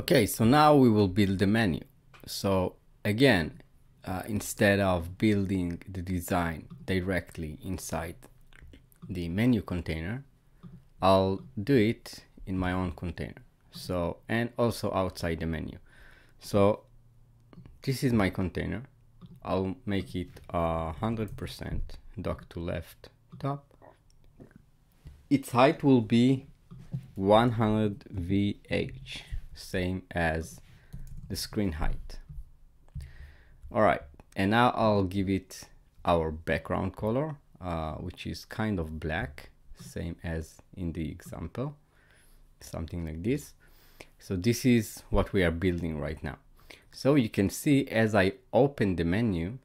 Okay, so now we will build the menu. So again, uh, instead of building the design directly inside the menu container, I'll do it in my own container. So, and also outside the menu. So this is my container. I'll make it a hundred percent dock to left top. Its height will be 100 VH, same as the screen height. All right, and now I'll give it our background color, uh, which is kind of black, same as in the example, something like this. So this is what we are building right now. So you can see as I open the menu,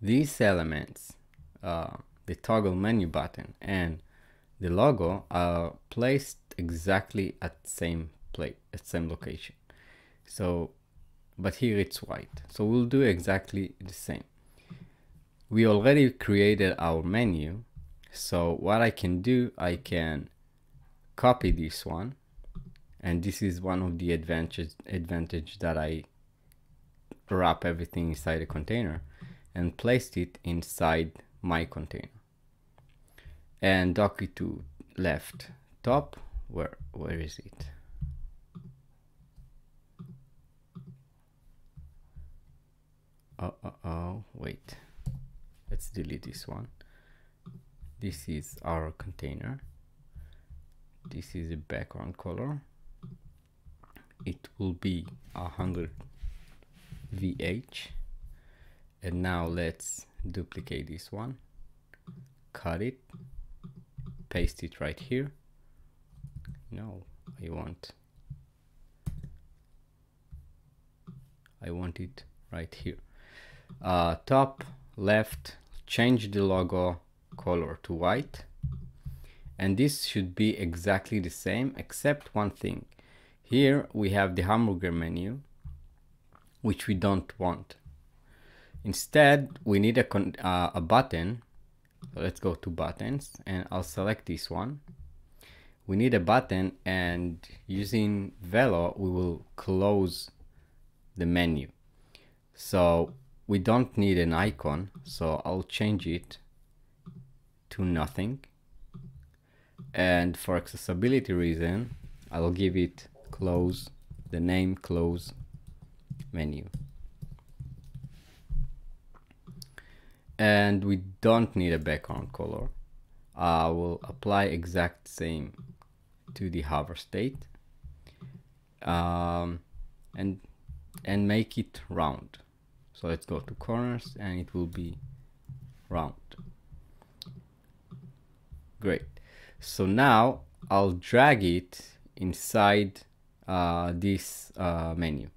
these elements, uh, the toggle menu button and the logo are placed exactly at same place, at same location. So but here it's white. So we'll do exactly the same. We already created our menu. So what I can do, I can copy this one. And this is one of the advantage, advantage that I wrap everything inside a container and placed it inside my container. And dock it to left top. Where, where is it? Oh, oh, oh, wait. Let's delete this one. This is our container. This is a background color. It will be 100 VH. And now let's duplicate this one. Cut it. Paste it right here. No, I want I want it right here uh, top left change the logo color to white. And this should be exactly the same except one thing. Here we have the hamburger menu which we don't want. Instead we need a, uh, a button. So let's go to buttons and I'll select this one. We need a button and using Velo we will close the menu. So we don't need an icon so I'll change it to nothing. And for accessibility reason I'll give it close the name close menu. And we don't need a background color. I will apply exact same to the hover state um, and and make it round so let's go to corners and it will be round. Great. So now I'll drag it inside uh, this uh, menu.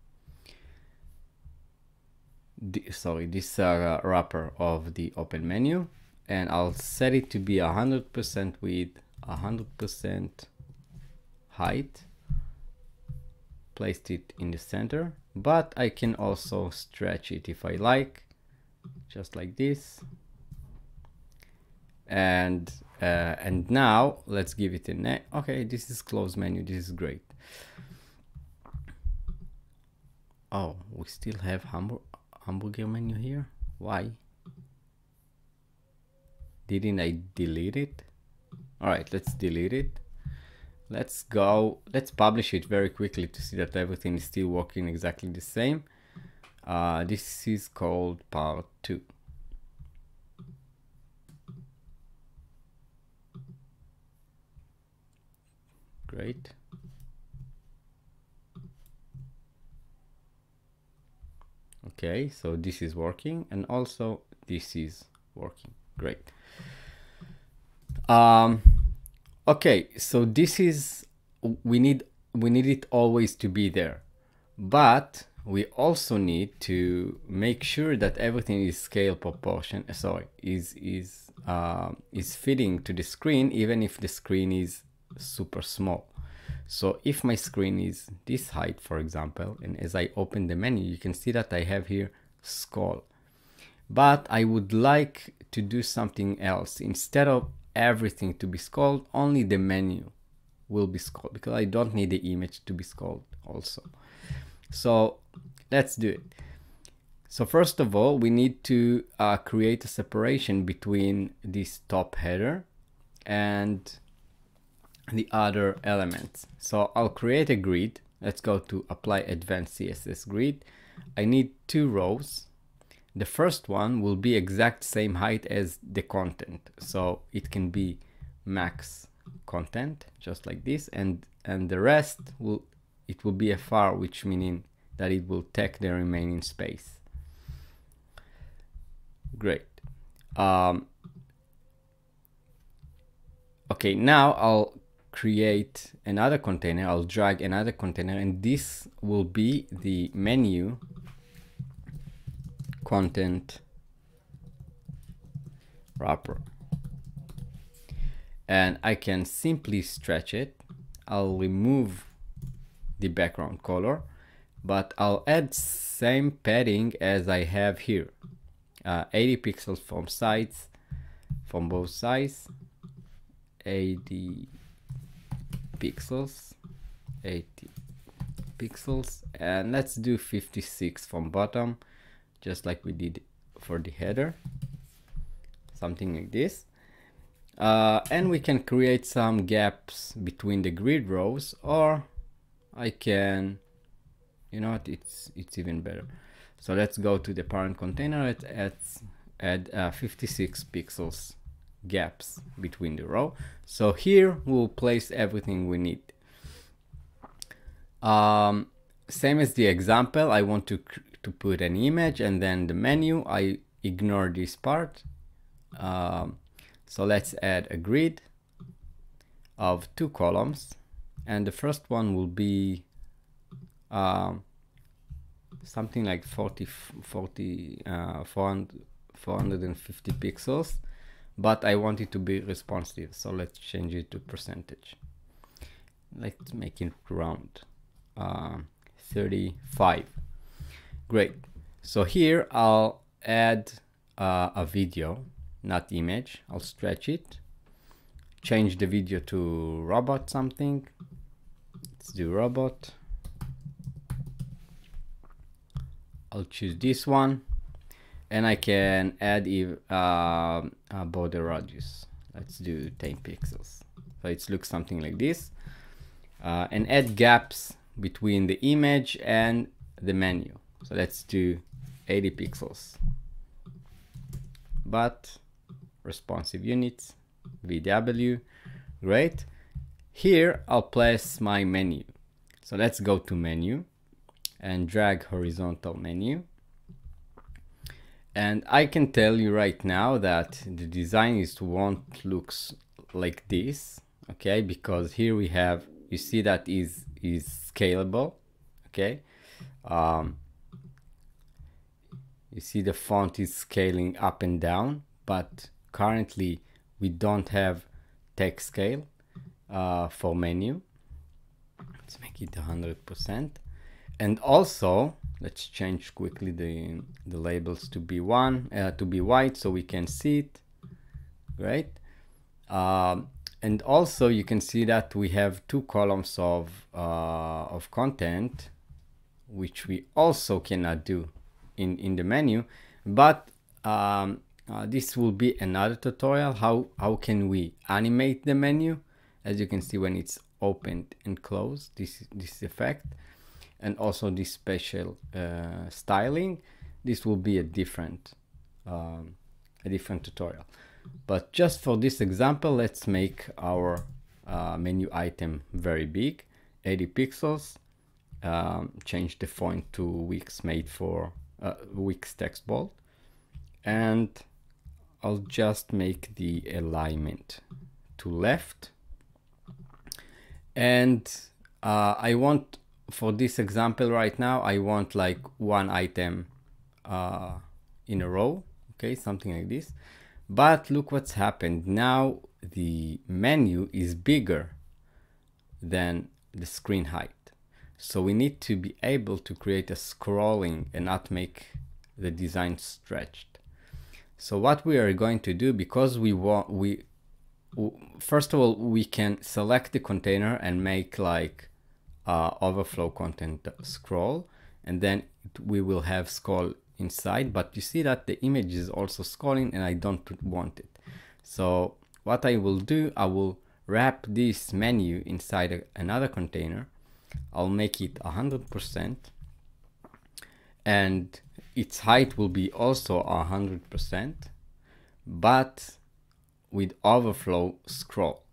The, sorry this uh, wrapper of the open menu. And I'll set it to be 100% width 100% height. Placed it in the center but I can also stretch it if I like just like this. And uh, and now let's give it a name okay this is close menu this is great. Oh we still have hamburg hamburger menu here? Why? Didn't I delete it? All right let's delete it let's go. Let's publish it very quickly to see that everything is still working exactly the same. Uh, this is called part 2 great. Okay so this is working and also this is working. Great. Um, okay so this is we need we need it always to be there. But we also need to make sure that everything is scale proportion sorry is is uh, is fitting to the screen even if the screen is super small. So if my screen is this height for example and as I open the menu you can see that I have here scroll. But I would like to do something else. Instead of everything to be scrolled, only the menu will be scrolled because I don't need the image to be scrolled also. So let's do it. So first of all, we need to uh, create a separation between this top header and the other elements. So I'll create a grid. Let's go to apply advanced CSS grid. I need two rows. The first one will be exact same height as the content. So it can be max content just like this and and the rest will it will be a far which meaning that it will take the remaining space. Great. Um, okay now I'll create another container. I'll drag another container and this will be the menu content wrapper. And I can simply stretch it. I'll remove the background color but I'll add same padding as I have here. Uh, 80 pixels from sides from both sides. 80 pixels 80 pixels. And let's do 56 from bottom just like we did for the header something like this. Uh, and we can create some gaps between the grid rows or I can you know what it's it's even better. So let's go to the parent container it adds add uh, 56 pixels gaps between the row. So here we'll place everything we need. Um, same as the example I want to to put an image and then the menu I ignore this part. Um, so let's add a grid of two columns. And the first one will be um, something like 40, 40 uh, 400, 450 pixels. But I want it to be responsive so let's change it to percentage. Let's make it round uh, 35 great so here I'll add uh, a video not image. I'll stretch it. Change the video to robot something. Let's do robot. I'll choose this one and I can add uh, a border radius. Let's do 10 pixels. So it looks something like this. Uh, and add gaps between the image and the menu. So let's do 80 pixels. But responsive units, VW, great. Here I'll place my menu. So let's go to menu and drag horizontal menu. And I can tell you right now that the design is won't looks like this, okay? Because here we have, you see that is is scalable, okay? Um, you see the font is scaling up and down, but currently we don't have text scale uh, for menu. Let's make it 100% and also let's change quickly the the labels to be one uh, to be white so we can see it. Right? um, and also you can see that we have two columns of uh, of content which we also cannot do in in the menu but um, uh, this will be another tutorial how how can we animate the menu. As you can see when it's opened and closed this this effect and also this special uh, styling this will be a different um, a different tutorial. But just for this example let's make our uh, menu item very big 80 pixels um, change the font to Wix Madefor uh, Wix text bold and I'll just make the alignment to left. And uh, I want for this example right now I want like one item uh, in a row okay something like this. But look what's happened. Now the menu is bigger than the screen height so we need to be able to create a scrolling and not make the design stretched so what we are going to do because we want we first of all, we can select the container and make like uh, overflow content scroll, and then we will have scroll inside. But you see that the image is also scrolling, and I don't want it. So what I will do, I will wrap this menu inside a, another container. I'll make it 100% and its height will be also 100% but with overflow scroll.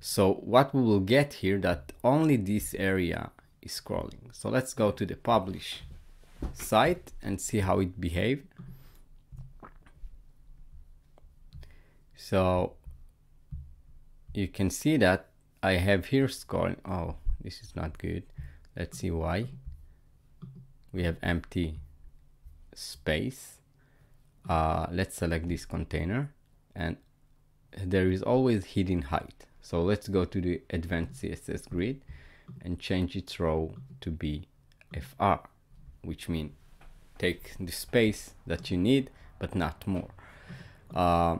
So what we will get here that only this area is scrolling. So let's go to the publish site and see how it behaves. So you can see that I have here scrolling. Oh, this is not good. Let's see why. We have empty space. Uh, let's select this container and there is always hidden height. So let's go to the advanced CSS grid and change its row to be FR, which means take the space that you need, but not more. Uh,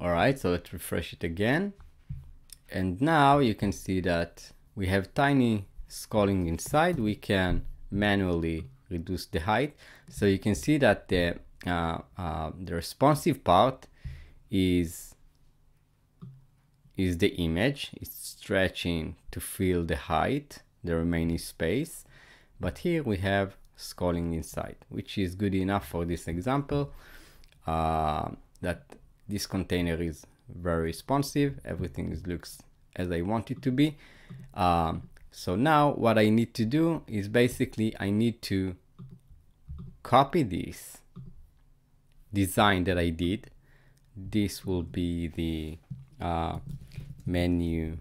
all right, so let's refresh it again. And now you can see that we have tiny scrolling inside. We can manually reduce the height. So you can see that the, uh, uh, the responsive part is is the image it's stretching to fill the height the remaining space but here we have scrolling inside which is good enough for this example uh, that this container is very responsive. Everything is, looks as I want it to be. Um, so now what I need to do is basically I need to copy this design that I did. This will be the uh, menu.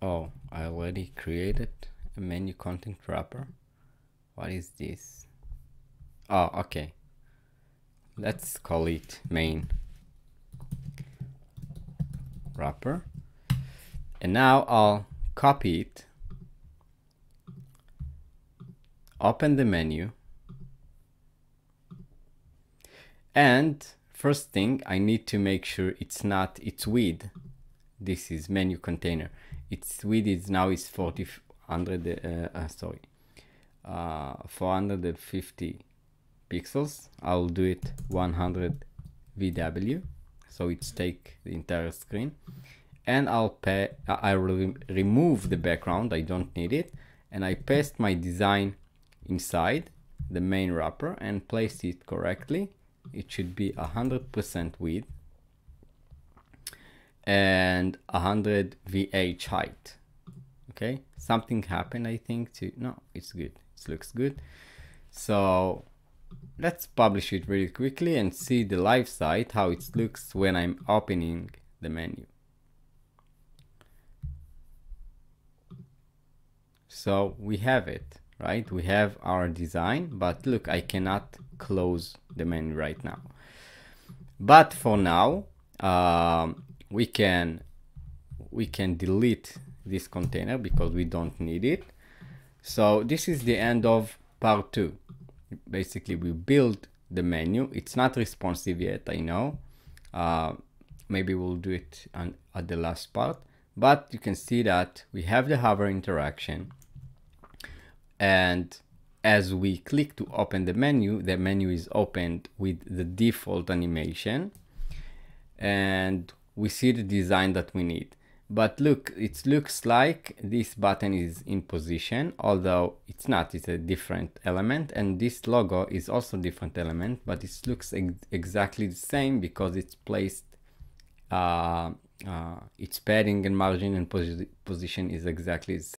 Oh I already created a menu content wrapper. What is this? Oh okay. Let's call it main wrapper. And now I'll copy it open the menu. And first thing I need to make sure it's not its width this is menu container. Its width is now is 40 uh, uh, sorry uh, 450 pixels. I'll do it 100 VW so it's take the entire screen. And I'll pay I will remove the background I don't need it. And I paste my design inside the main wrapper and place it correctly. It should be 100% width and 100 VH height. Okay? Something happened I think to no it's good. It looks good. So let's publish it really quickly and see the live site how it looks when I'm opening the menu. So we have it right? We have our design but look I cannot close the menu right now. But for now um, we can we can delete this container because we don't need it. So this is the end of part two basically we build the menu. It's not responsive yet I know. Uh, maybe we'll do it on, at the last part. But you can see that we have the hover interaction. And as we click to open the menu the menu is opened with the default animation. And we see the design that we need but look it looks like this button is in position although it's not it's a different element. And this logo is also different element but it looks ex exactly the same because it's placed uh, uh, its padding and margin and posi position is exactly the